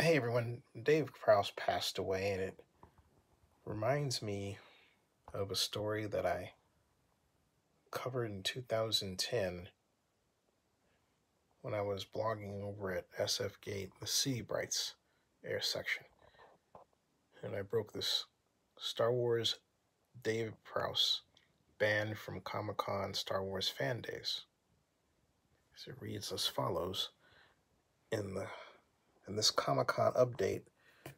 Hey everyone, Dave Prowse passed away, and it reminds me of a story that I covered in 2010 when I was blogging over at SF Gate, the City Brights air section. And I broke this Star Wars Dave Prowse banned from Comic Con Star Wars Fan Days. So it reads as follows in the in this Comic Con update,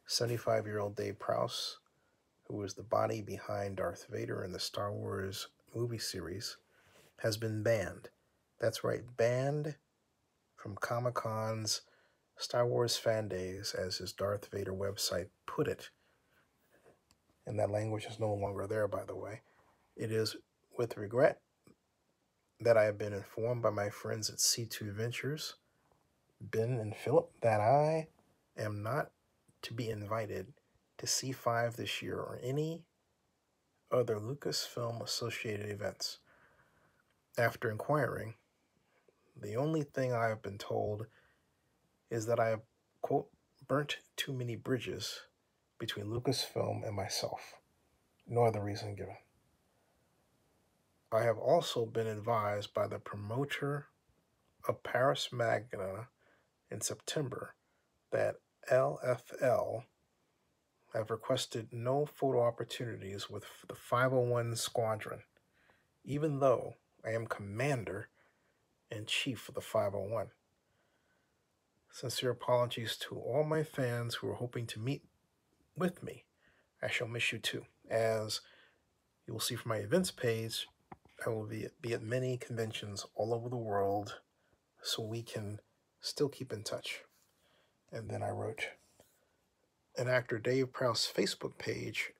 75 year old Dave Prowse, who was the body behind Darth Vader in the Star Wars movie series, has been banned. That's right, banned from Comic Con's Star Wars Fan Days, as his Darth Vader website put it. And that language is no longer there, by the way. It is with regret that I have been informed by my friends at C2 Ventures Ben and Philip that I am not to be invited to C5 this year or any other Lucasfilm associated events. After inquiring, the only thing I have been told is that I have, quote, burnt too many bridges between Lucasfilm and myself. No other reason given. I have also been advised by the promoter of Paris Manga in September that LFL have requested no photo opportunities with the 501 Squadron, even though I am commander and chief of the 501. Sincere apologies to all my fans who are hoping to meet with me. I shall miss you too. As you will see from my events page, I will be, be at many conventions all over the world so we can still keep in touch. And then I wrote, an actor Dave Prowse Facebook page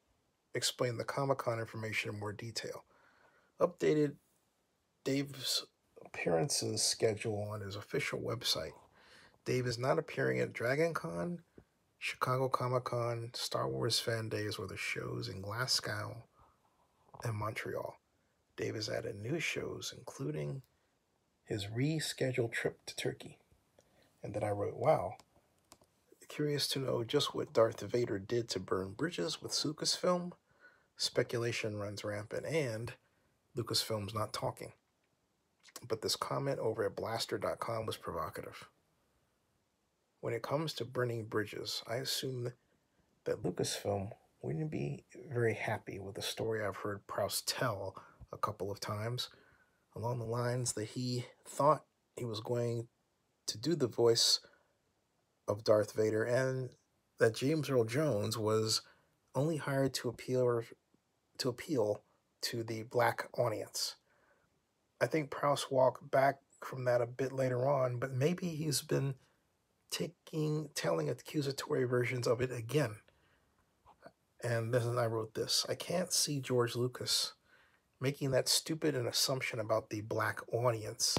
explained the Comic Con information in more detail. Updated Dave's appearances schedule on his official website. Dave is not appearing at Dragon Con, Chicago Comic Con, Star Wars Fan Days, or the shows in Glasgow and Montreal. Dave is added new shows, including his rescheduled trip to Turkey. And then I wrote, wow, curious to know just what Darth Vader did to burn bridges with Lucasfilm. Speculation runs rampant, and Lucasfilm's not talking. But this comment over at blaster.com was provocative. When it comes to burning bridges, I assume that Lucasfilm wouldn't be very happy with the story I've heard Prowse tell a couple of times along the lines that he thought he was going to do the voice of Darth Vader, and that James Earl Jones was only hired to appeal to appeal to the black audience. I think Prowse walked back from that a bit later on, but maybe he's been taking telling accusatory versions of it again. And then I wrote this. I can't see George Lucas making that stupid an assumption about the black audience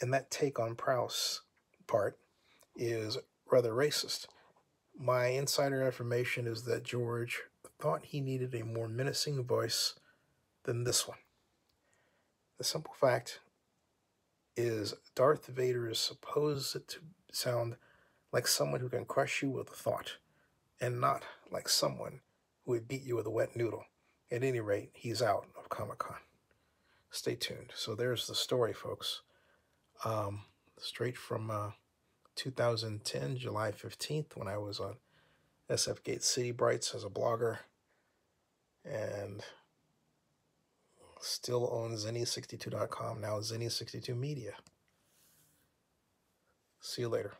and that take on Prowse part is rather racist. My insider information is that George thought he needed a more menacing voice than this one. The simple fact is Darth Vader is supposed to sound like someone who can crush you with a thought, and not like someone who would beat you with a wet noodle. At any rate, he's out of Comic Con. Stay tuned. So there's the story, folks um, straight from uh, 2010, July 15th, when I was on SF Gate City Brights as a blogger, and still owns Zennie62.com, now Zennie62 Media. See you later.